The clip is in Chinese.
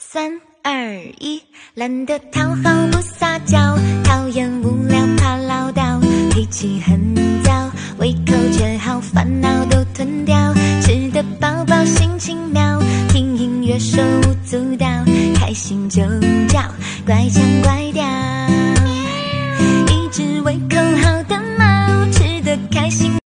三二一，懒得讨好不撒娇，讨厌无聊怕唠叨，脾气很糟，胃口却好，烦恼都吞掉，吃得饱饱心情妙，听音乐手舞足蹈，开心就叫，乖腔乖调，一只胃口好的猫，吃得开心。